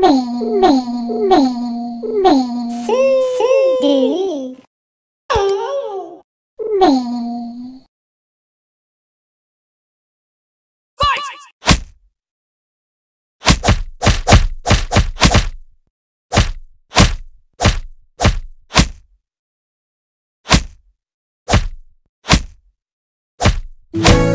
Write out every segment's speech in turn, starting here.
me, me, me, me. See, see, do. Me. Fight!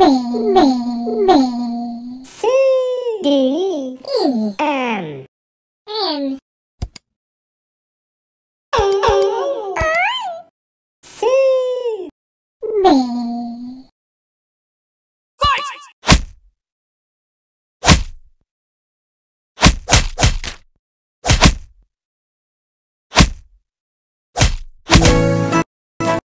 B. C D E M M,